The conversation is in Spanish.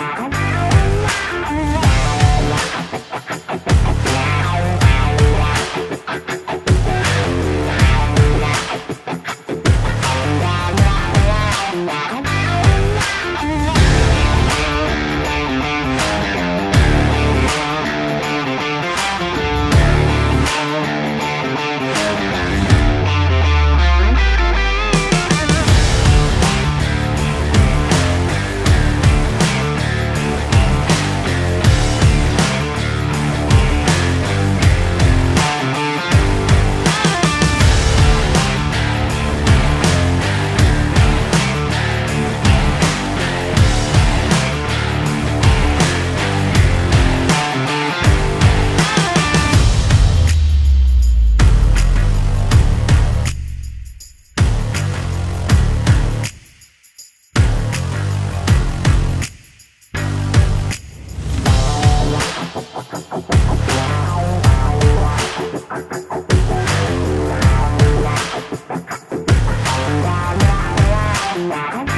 Bye. Wow.